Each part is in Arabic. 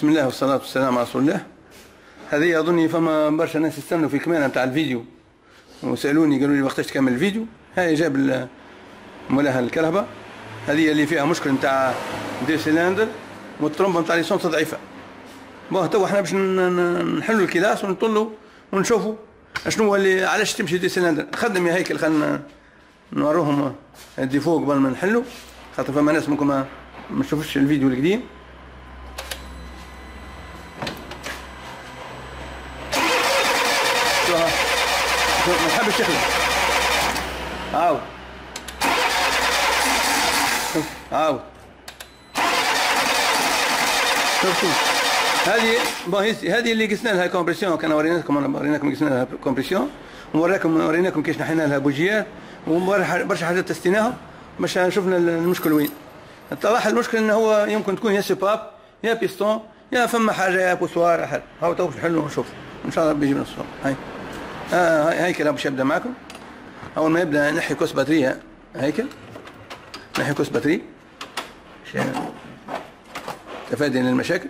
بسم الله والصلاة والسلام على رسول الله. هذه أظني فما برشا ناس يستنوا في كمالة نتاع الفيديو. وسألوني قالوا لي وقتاش تكمل الفيديو؟ هاي جاب مولاها الكهرباء. هذه اللي فيها مشكل نتاع deux cylindres والترومبة نتاع l'essence ضعيفة. باه تو إحنا باش نحلوا ال culasse ونطلوا ونشوفوا شنو هو اللي علاش تمشي deux cylindres خدم يا هيكل خلينا نوروهم ال défaut قبل ما نحلوا. خاطر فما ناس ممكن ما تشوفوش الفيديو القديم. تخلع عاود عاود شوف شوف. هذه هذه اللي قسنا لها compression. كان وريناكم وريناكم قسنا لها كومبريسيون. ووراكم وريناكم كيفاش نحينا لها بوجيات وبرشا حاجات تستيناها. باش شفنا المشكل وين. اتضح المشكل إنه هو يمكن تكون يا soupape يا بيستون يا فما حاجة يا poussoir حاجة. هاو تو نحلو ونشوف إن شاء الله بيجي من الصوت هاي. آه هيكل باش يبدا معكم. أول ما يبدأ نحي cosse batterie هيكل نحي cosse batterie تفادي للمشاكل.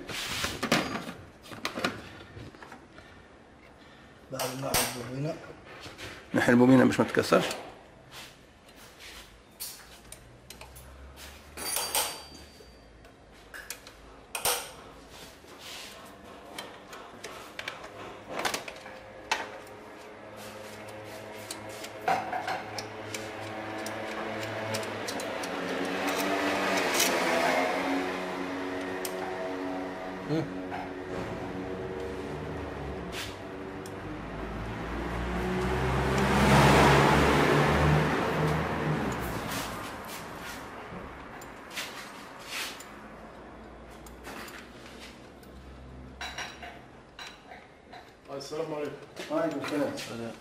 بعد ما نحي البوبينة باش ما تتكسرش. السلام عليكم وعليكم السلام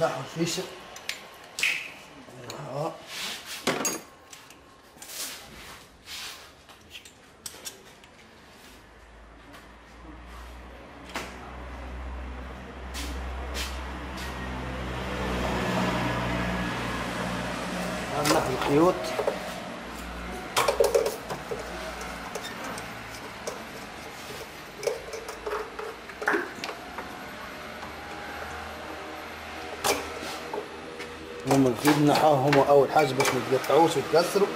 نحو الفيشة آه. نحو الخيوط هم نحاهم أول حاجة باش ما يتقطعوش ويتكسروا.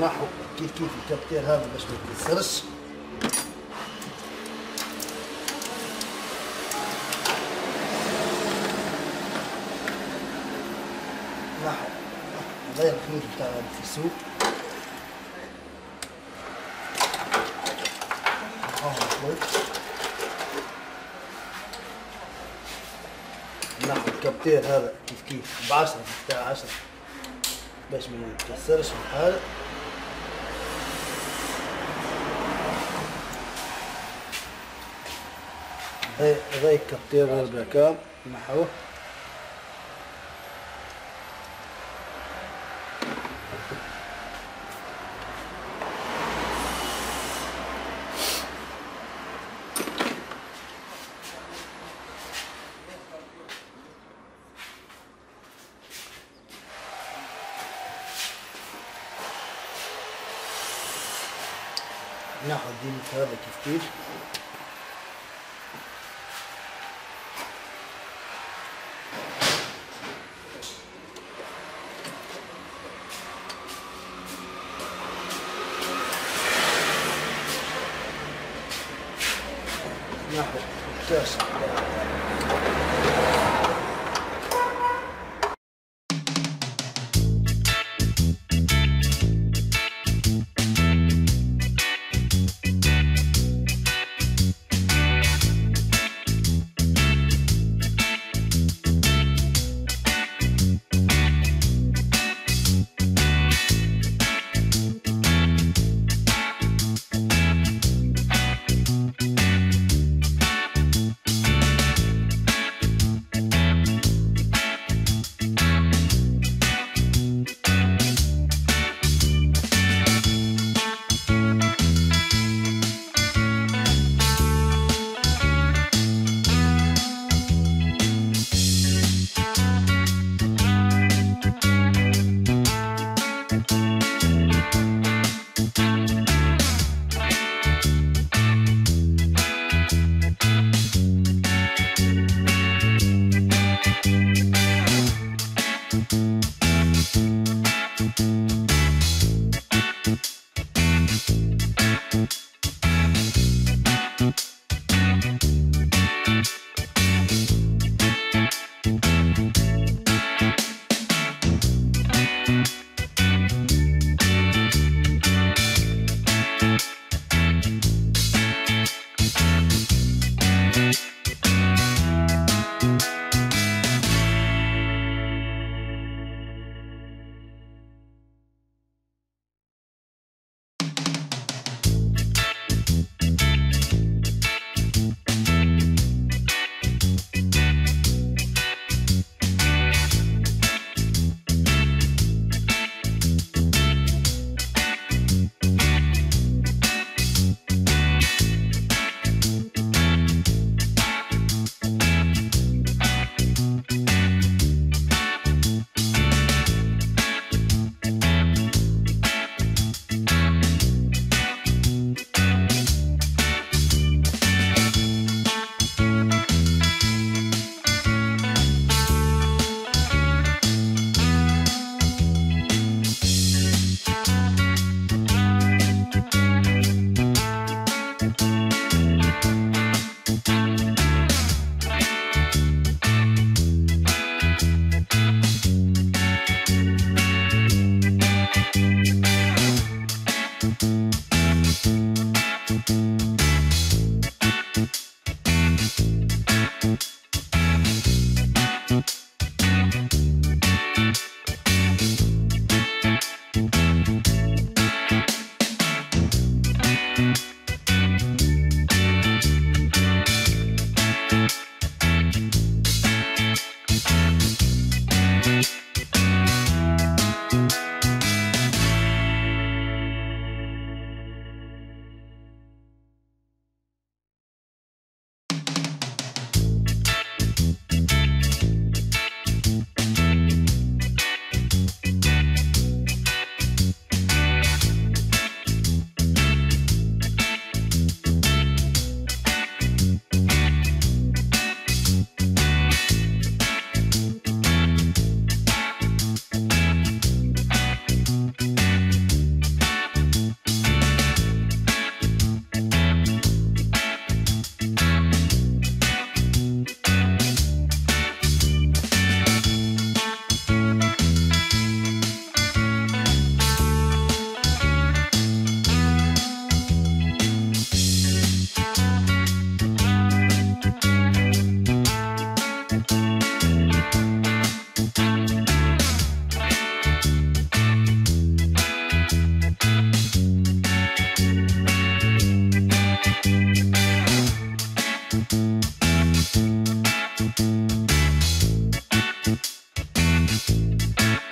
نحو كيف كيف الكابتير هذا باش ما يتكسرش. نحو هذا الخيوط بتاع الفسوق نحاهم شوي الكابتير هذا كيف كيف؟ بعشرة بتاع عشرة. باش ما يتكسرش الحال. هاي هاي الكابتير هذا كام؟ نحوه ناخذ دي هذا كيف كيف؟ ناخذ التاسع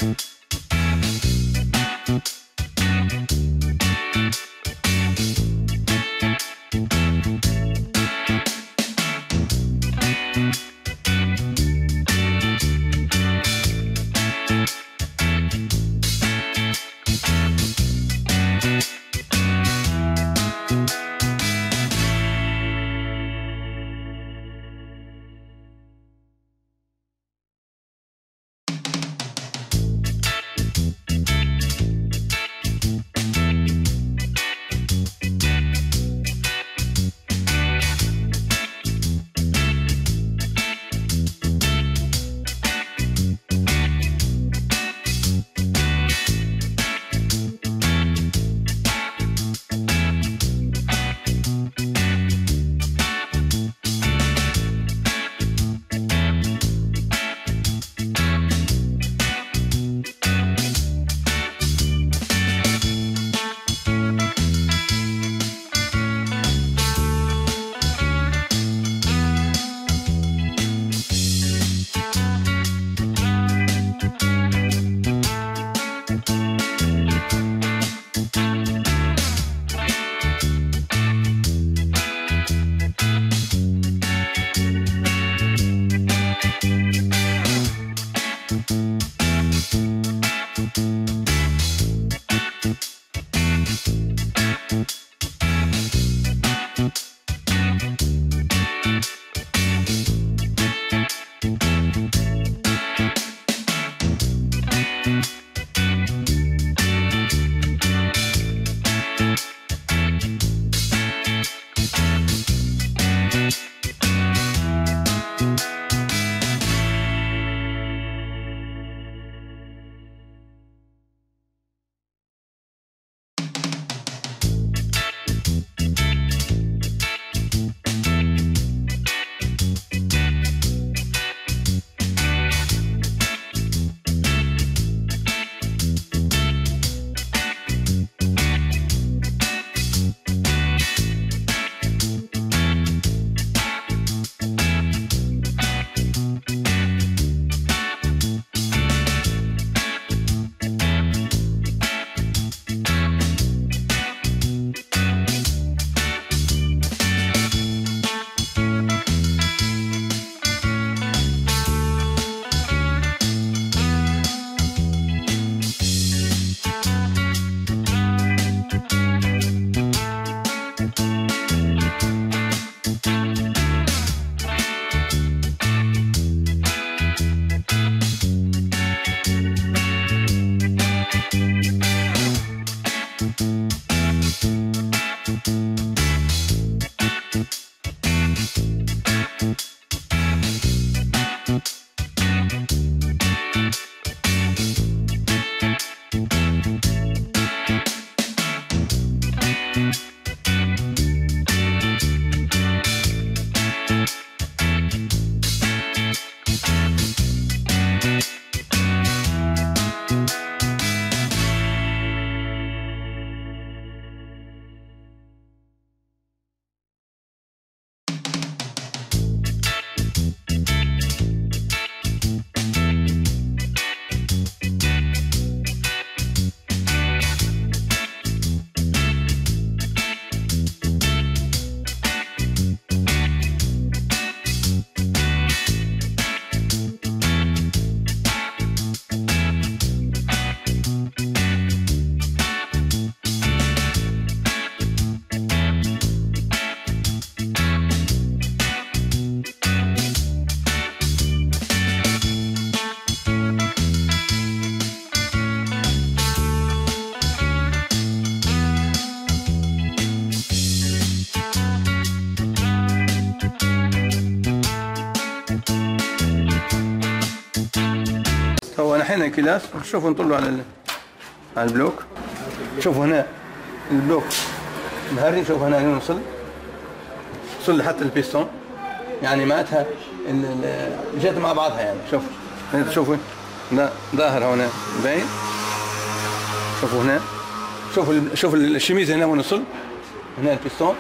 Thank you. حينا culasse شوفوا نطلوا على على ال bloc. شوفوا هنا ال bloc. مهري شوفوا هنا هنا وصل. حتى البيستون. يعني معناتها جات مع بعضها يعني شوف هنا شوفوا لا ظاهر هنا باين. شوفوا هنا. شوفوا ال- شوفوا الشميز هنا وين وصل. هنا البيستون.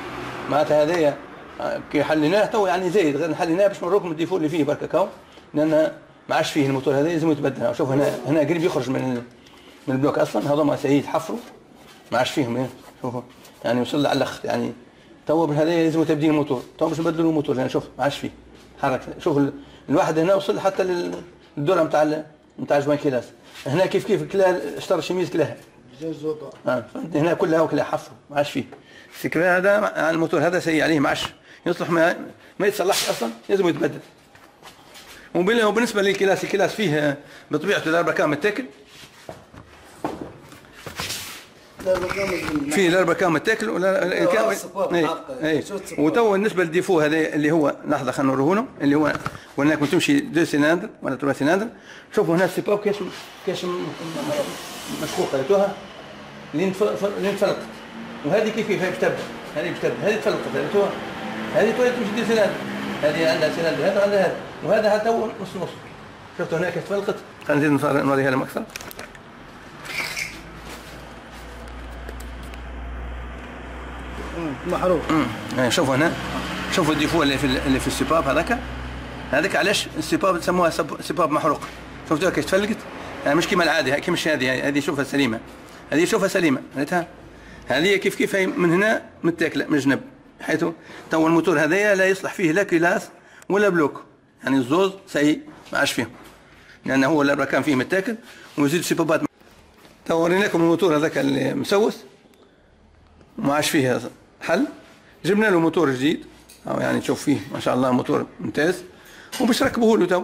معناتها هذايا آه، كي حليناه تو يعني زايد. غير حليناه باش نوروكم ال défaut اللي فيه بركا كاو لأن ما عادش فيه الموتور هذا لازم يتبدل. شوف هنا هنا قريب يخرج من من البلوك أصلا. هذوما سيد حفروا ما عادش فيهم هنا شوفوا. يعني وصل على الاخ يعني تو بهذا لازم تبديل الموتور. تو باش نبدلوا الموتور. لأن شوف ما عادش فيه. حرك شوف ال- الواحد هنا وصل حتى لل- للدورة نتاع نتاع جوان كلاس. هنا كيف كيف كلا اشترى شميز كلاها آه. فهمت؟ هنا كلها وكلها حفر ما عادش فيه. السكران هذا الموتور هذا سيء عليه ما عادش يصلح ما, ما يتصلحش أصلا لازم يتبدل. وبالنسبة للكلاس الكلاس فيه بطبيعته الاربع كام متاكل فيه الاربع كام متاكل ولا لا، كام الصباب اي حق. اي شو الصباب؟ وتو بالنسبة للديفو هذا اللي هو لحظة خلينا نوريه له اللي هو وانك تمشي دو سيلندر ولا تروا سيلندر شوفوا هنا السباب كاش كاش م- م- مشقوقه لقيتوها لين لين تفلقت. وهذه كيف هي باش تبدا هذه باش تبدا هذه تفلقت لقيتوها هذه تولي تمشي deux cylindres هذه عندها سيلندر هذا عندها هذا. وهذا حتى هو نص نص. شفتوا هناك كيف تفلقت خلينا نزيد نوريها لهم أكثر. محروق. يعني شوفوا هنا. شوفوا ال défaut اللي في اللي في ال soupape هذاك. هذاك علاش ال soupape يسموها soup- soupape محروق. شفتوها كيف تفلقت؟ يعني مش كيما العادي. كي مش هذه هذه شوفها سليمة. هذه شوفها سليمة. ريتها هذه كيف كيف هي من هنا متاكلة من جنب حيث تو الموتور هذايا لا يصلح فيه لا culasse ولا bloc. يعني الزوز سيء ما عادش فيهم لأن هو اللي كان فيه متاكل ويزيد سبابات تو وريناكم الموتور هذاك اللي مسوس. ما عادش فيه حل. جبنا له موتور جديد. أو يعني تشوف فيه ما شاء الله موتور ممتاز. وباش ركبوه له تو.